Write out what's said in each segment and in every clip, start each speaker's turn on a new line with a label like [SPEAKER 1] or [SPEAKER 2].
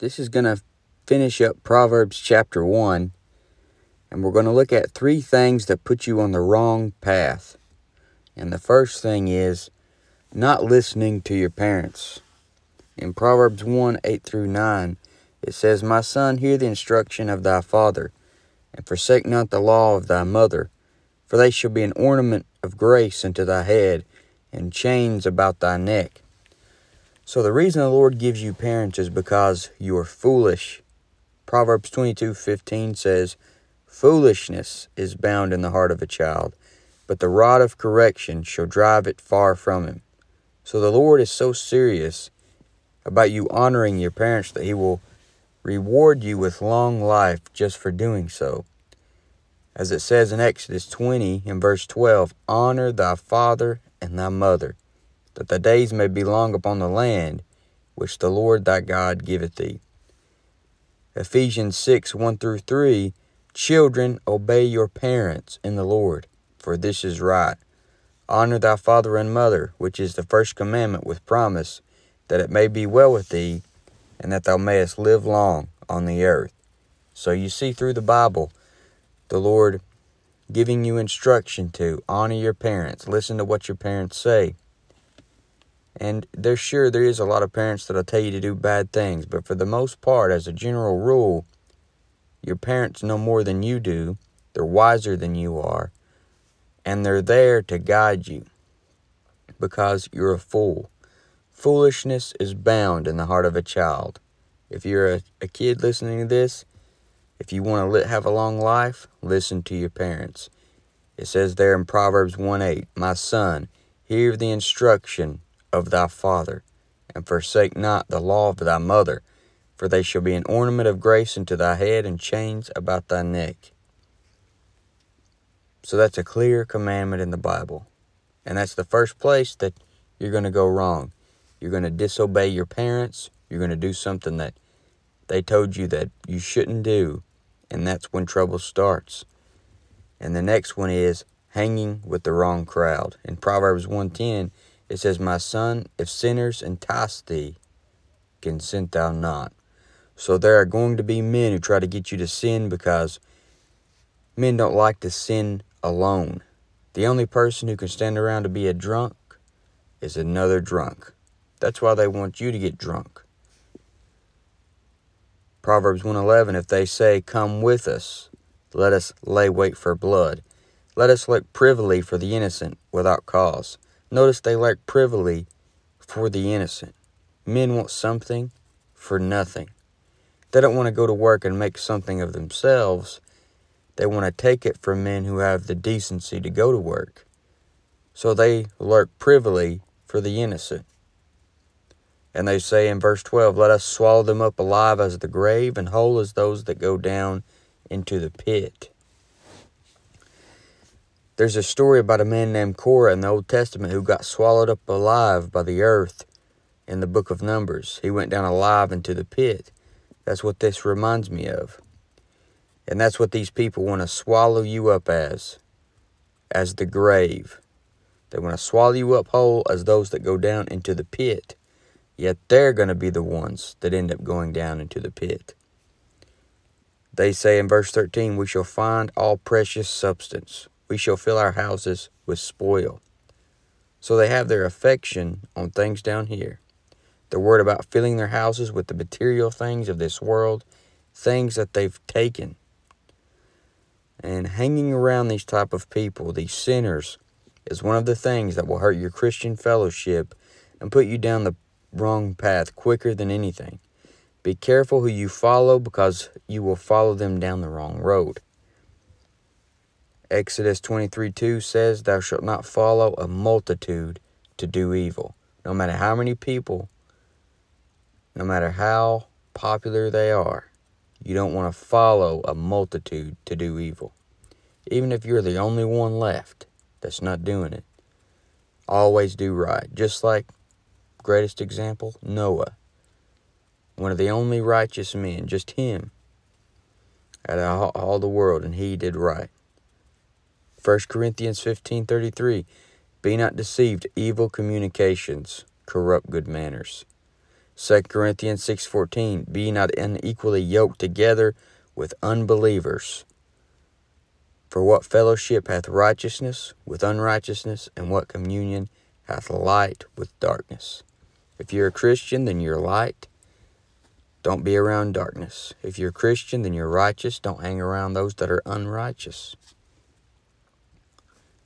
[SPEAKER 1] This is going to finish up Proverbs chapter 1, and we're going to look at three things that put you on the wrong path. And the first thing is not listening to your parents. In Proverbs 1 8 through 9, it says, My son, hear the instruction of thy father, and forsake not the law of thy mother, for they shall be an ornament of grace unto thy head, and chains about thy neck. So the reason the Lord gives you parents is because you are foolish. Proverbs 22:15 says, "Foolishness is bound in the heart of a child, but the rod of correction shall drive it far from him." So the Lord is so serious about you honoring your parents that he will reward you with long life just for doing so. As it says in Exodus 20 in verse 12, honor thy father and thy mother, that the days may be long upon the land which the Lord thy God giveth thee. Ephesians 6 1 through 3 Children, obey your parents in the Lord, for this is right. Honor thy father and mother, which is the first commandment with promise, that it may be well with thee, and that thou mayest live long on the earth. So you see through the Bible, the Lord giving you instruction to honor your parents, listen to what your parents say. And there's sure there is a lot of parents that'll tell you to do bad things, but for the most part, as a general rule, your parents know more than you do, they're wiser than you are, and they're there to guide you because you're a fool. Foolishness is bound in the heart of a child. If you're a, a kid listening to this, if you want to have a long life, listen to your parents. It says there in Proverbs 1 8, My son, hear the instruction of thy father, and forsake not the law of thy mother, for they shall be an ornament of grace unto thy head and chains about thy neck. So that's a clear commandment in the Bible. And that's the first place that you're going to go wrong. You're going to disobey your parents. You're going to do something that they told you that you shouldn't do. And that's when trouble starts. And the next one is hanging with the wrong crowd. In Proverbs 110, it says, My son, if sinners entice thee, consent thou not. So there are going to be men who try to get you to sin because men don't like to sin alone. The only person who can stand around to be a drunk is another drunk. That's why they want you to get drunk. Proverbs 111 If they say, Come with us, let us lay wait for blood. Let us look privily for the innocent without cause. Notice they lurk privily for the innocent. Men want something for nothing. They don't want to go to work and make something of themselves. They want to take it from men who have the decency to go to work. So they lurk privily for the innocent. And they say in verse 12, Let us swallow them up alive as the grave, and whole as those that go down into the pit. There's a story about a man named Korah in the Old Testament who got swallowed up alive by the earth in the book of Numbers. He went down alive into the pit. That's what this reminds me of. And that's what these people want to swallow you up as, as the grave. They want to swallow you up whole as those that go down into the pit. Yet they're going to be the ones that end up going down into the pit. They say in verse 13, We shall find all precious substance we shall fill our houses with spoil. So they have their affection on things down here. They're worried about filling their houses with the material things of this world, things that they've taken. And hanging around these type of people, these sinners, is one of the things that will hurt your Christian fellowship and put you down the wrong path quicker than anything. Be careful who you follow because you will follow them down the wrong road. Exodus 23 2 says, Thou shalt not follow a multitude to do evil. No matter how many people, no matter how popular they are, you don't want to follow a multitude to do evil. Even if you're the only one left that's not doing it, always do right. Just like, greatest example, Noah. One of the only righteous men, just him, out of all the world, and he did right. 1 Corinthians 15:33 Be not deceived evil communications corrupt good manners. 2 Corinthians 6.14, Be not unequally yoked together with unbelievers. For what fellowship hath righteousness with unrighteousness, and what communion hath light with darkness? If you're a Christian, then you're light. Don't be around darkness. If you're a Christian, then you're righteous. Don't hang around those that are unrighteous.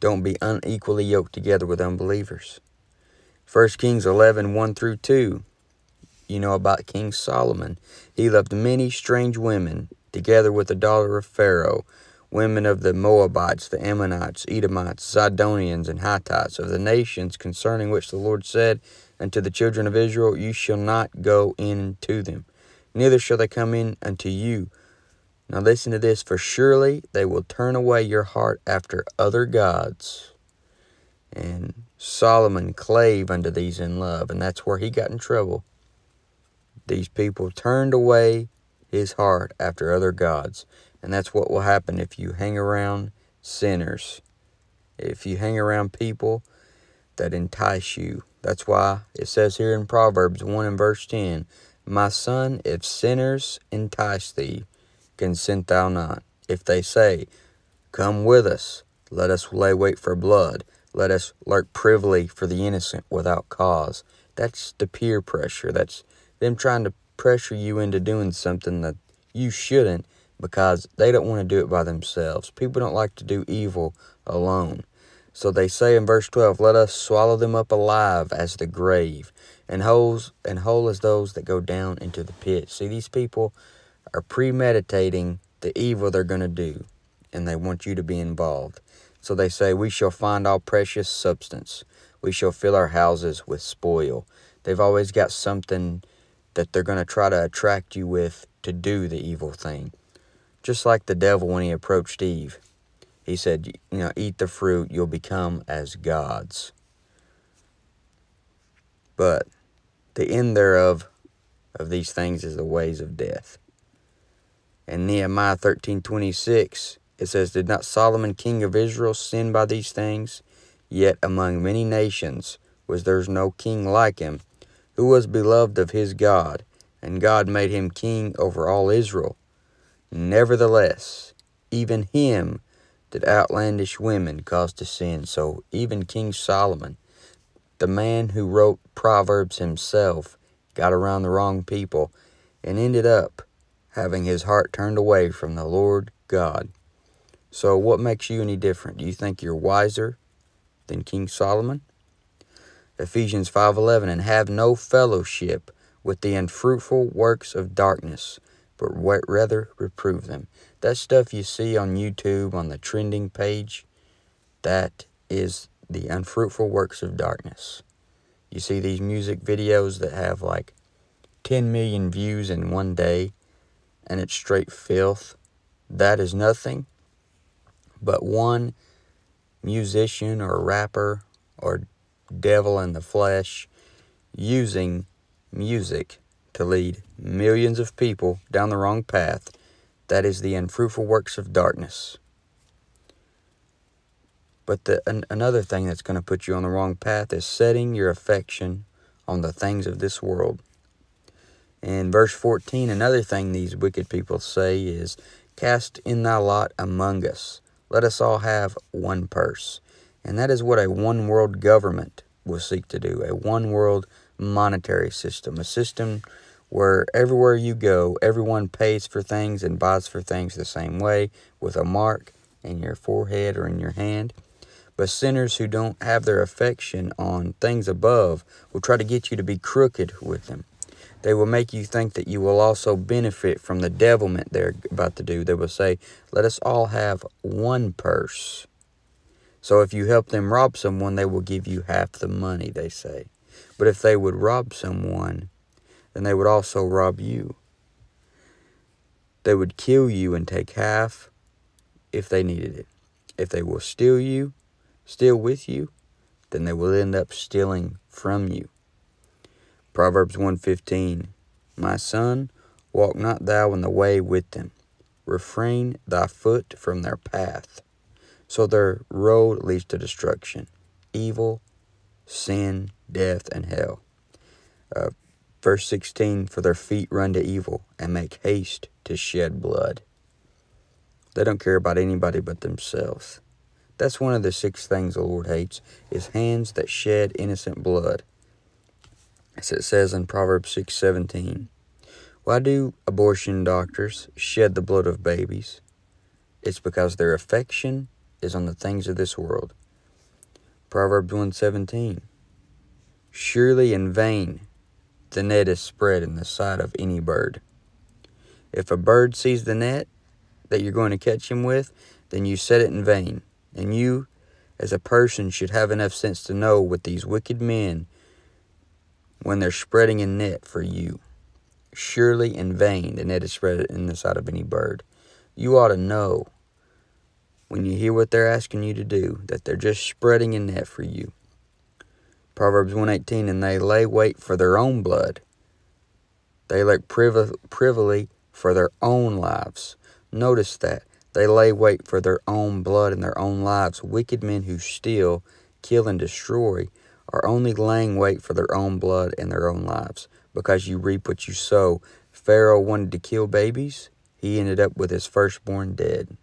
[SPEAKER 1] Don't be unequally yoked together with unbelievers. 1 Kings 11, 1 through 2. You know about King Solomon. He loved many strange women, together with the daughter of Pharaoh, women of the Moabites, the Ammonites, Edomites, Zidonians, and Hittites, of the nations concerning which the Lord said unto the children of Israel, You shall not go in to them, neither shall they come in unto you. Now listen to this, for surely they will turn away your heart after other gods. And Solomon clave unto these in love, and that's where he got in trouble. These people turned away his heart after other gods. And that's what will happen if you hang around sinners. If you hang around people that entice you. That's why it says here in Proverbs 1 and verse 10 My son, if sinners entice thee, consent thou not. If they say, Come with us, let us lay wait for blood, let us lurk privily for the innocent without cause. That's the peer pressure. That's them trying to pressure you into doing something that you shouldn't because they don't want to do it by themselves. People don't like to do evil alone. So they say in verse 12, Let us swallow them up alive as the grave, and holes and whole as those that go down into the pit. See, these people are premeditating the evil they're going to do, and they want you to be involved. So they say, We shall find all precious substance. We shall fill our houses with spoil. They've always got something that they're going to try to attract you with to do the evil thing. Just like the devil when he approached Eve. He said, you know, eat the fruit, you'll become as gods. But the end thereof of these things is the ways of death. In Nehemiah 13:26, it says, Did not Solomon king of Israel sin by these things? Yet among many nations was there no king like him, who was beloved of his God, and God made him king over all Israel. Nevertheless, even him did outlandish women cause to sin. So even King Solomon, the man who wrote Proverbs himself, got around the wrong people and ended up having his heart turned away from the Lord God. So what makes you any different? Do you think you're wiser than King Solomon? Ephesians 5:11 and have no fellowship with the unfruitful works of darkness, but rather reprove them. That stuff you see on YouTube on the trending page, that is the unfruitful works of darkness. You see these music videos that have like 10 million views in one day and it's straight filth. That is nothing but one musician or rapper or devil in the flesh using music to lead millions of people down the wrong path. That is the unfruitful works of darkness. But the, an, another thing that's going to put you on the wrong path is setting your affection on the things of this world. In verse 14, another thing these wicked people say is, Cast in thy lot among us. Let us all have one purse. And that is what a one world government will seek to do a one world monetary system, a system where everywhere you go, everyone pays for things and buys for things the same way with a mark in your forehead or in your hand. But sinners who don't have their affection on things above will try to get you to be crooked with them. They will make you think that you will also benefit from the devilment they're about to do. They will say, Let us all have one purse. So if you help them rob someone, they will give you half the money, they say. But if they would rob someone, then they would also rob you. They would kill you and take half if they needed it. If they will steal you, steal with you, then they will end up stealing from you. Proverbs 1:15 My son, walk not thou in the way with them. Refrain thy foot from their path. So their road leads to destruction, evil, sin, death, and hell. Uh, Verse 16 For their feet run to evil and make haste to shed blood. They don't care about anybody but themselves. That's one of the six things the Lord hates, is hands that shed innocent blood. As it says in Proverbs 6:17. Why do abortion doctors shed the blood of babies? It's because their affection is on the things of this world. Proverbs 1:17. Surely in vain the net is spread in the sight of any bird. If a bird sees the net that you're going to catch him with, then you set it in vain. And you, as a person, should have enough sense to know what these wicked men when they're spreading a net for you. Surely in vain the net is spread in the sight of any bird. You ought to know when you hear what they're asking you to do that they're just spreading a net for you. Proverbs 118, and they lay wait for their own blood. They look privily for their own lives. Notice that. They lay wait for their own blood and their own lives. Wicked men who steal, kill, and destroy are only laying wait for their own blood and their own lives because you reap what you sow. Pharaoh wanted to kill babies. He ended up with his firstborn dead.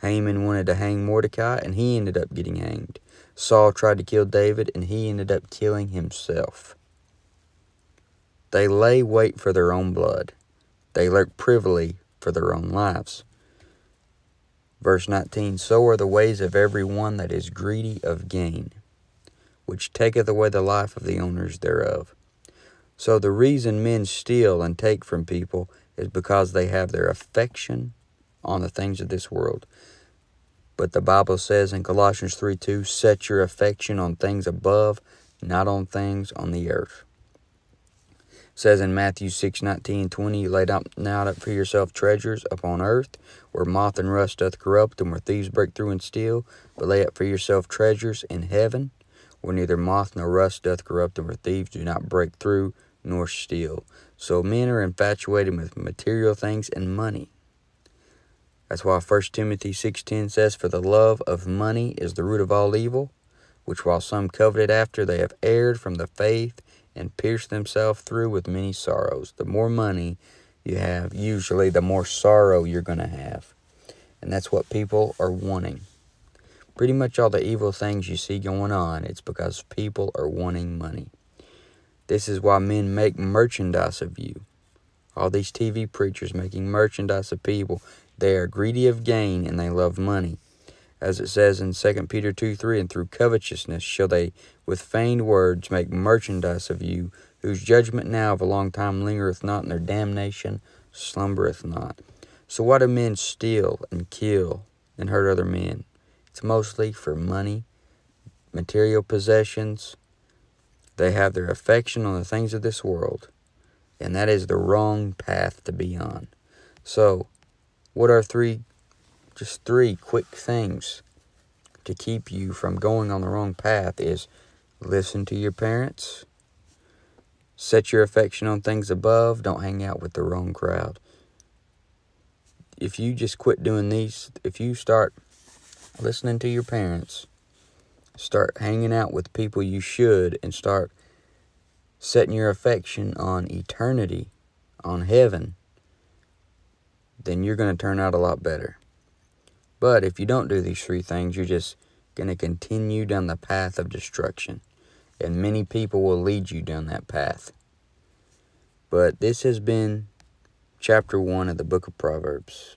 [SPEAKER 1] Haman wanted to hang Mordecai, and he ended up getting hanged. Saul tried to kill David, and he ended up killing himself. They lay wait for their own blood. They lurk privily for their own lives. Verse 19 So are the ways of every one that is greedy of gain, which taketh away the life of the owners thereof. So the reason men steal and take from people is because they have their affection on the things of this world. But the Bible says in Colossians 3 2, set your affection on things above, not on things on the earth. It says in Matthew 6 19 20, lay down now up for yourself treasures upon earth, where moth and rust doth corrupt, and where thieves break through and steal. But lay up for yourself treasures in heaven, where neither moth nor rust doth corrupt, and where thieves do not break through nor steal. So men are infatuated with material things and money. That's why 1 Timothy 6.10 says, For the love of money is the root of all evil, which while some coveted after, they have erred from the faith and pierced themselves through with many sorrows. The more money you have, usually the more sorrow you're going to have. And that's what people are wanting. Pretty much all the evil things you see going on, it's because people are wanting money. This is why men make merchandise of you. All these TV preachers making merchandise of people they are greedy of gain, and they love money. As it says in 2 Peter 2 3, and through covetousness shall they with feigned words make merchandise of you, whose judgment now of a long time lingereth not, and their damnation slumbereth not. So why do men steal and kill and hurt other men? It's mostly for money, material possessions. They have their affection on the things of this world, and that is the wrong path to be on. So, what are three, just three quick things to keep you from going on the wrong path is listen to your parents, set your affection on things above, don't hang out with the wrong crowd. If you just quit doing these, if you start listening to your parents, start hanging out with people you should, and start setting your affection on eternity, on heaven, then you're going to turn out a lot better. But if you don't do these three things, you're just going to continue down the path of destruction. And many people will lead you down that path. But this has been chapter 1 of the book of Proverbs.